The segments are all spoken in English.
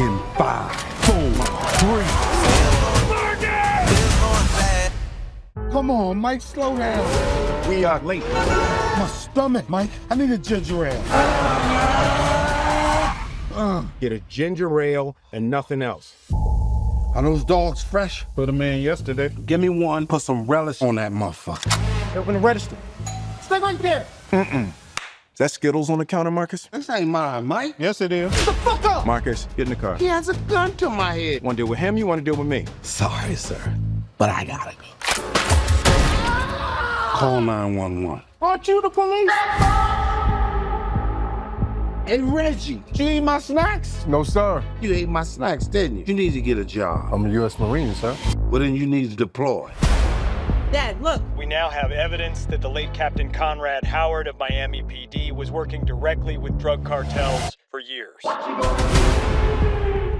In five, four, three. Come on, Mike, slow down. We are late. My stomach, Mike. I need a ginger ale. Uh, Get a ginger ale and nothing else. are those dogs fresh? Put them in yesterday. Give me one. Put some relish on that motherfucker. Open the register. Stay right there. Is that Skittles on the counter, Marcus? This ain't mine, Mike. Yes, it is. Get the fuck up. Marcus, get in the car. He has a gun to my head. Want to deal with him? You want to deal with me? Sorry, sir, but I gotta go. Call 911. Aren't you the police? Hey, Reggie, did you eat my snacks? No, sir. You ate my snacks, didn't you? You need to get a job. I'm a U.S. Marine, sir. Well, then you need to deploy. Dad, look. We now have evidence that the late Captain Conrad Howard of Miami PD was working directly with drug cartels for years.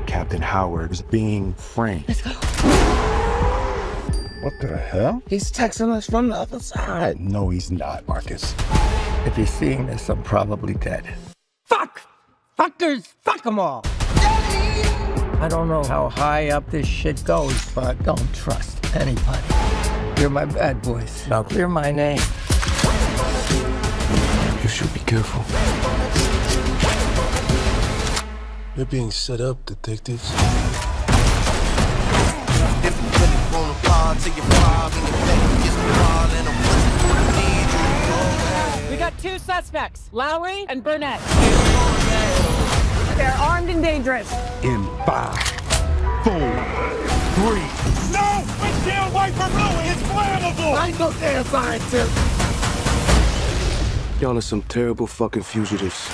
Captain Howard is being framed. Let's go. What the hell? He's texting us from the other side. No, he's not, Marcus. If he's seeing this, I'm probably dead. Fuck! Fuckers! Fuck them all! I don't know how high up this shit goes, but don't trust anybody. You're my bad boys. Now clear my name. You should be careful. You're being set up, detectives. We got two suspects, Lowrey and Burnett. They're armed and dangerous. In five, four, three. No! Windshield wiper fluid! It's flammable! I ain't no damn scientist. Y'all are some terrible fucking fugitives.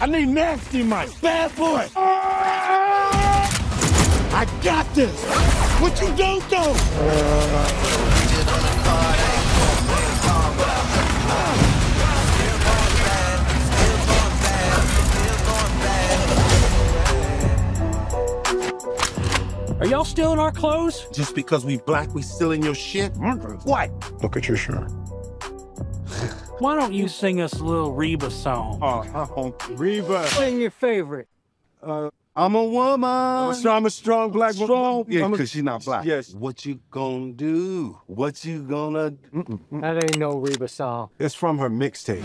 I need nasty Mike. Bad boy. I got this. What you don't do? Are y'all still in our clothes? Just because we black, we still in your shit? What? Look at your shirt. Why don't you sing us a little Reba song? Oh, Reba. Sing your favorite. Uh, I'm a woman. So I'm a strong black Strong. Yeah, because she's not black. Yes. What you gonna do? What you gonna That ain't no Reba song. It's from her mixtape.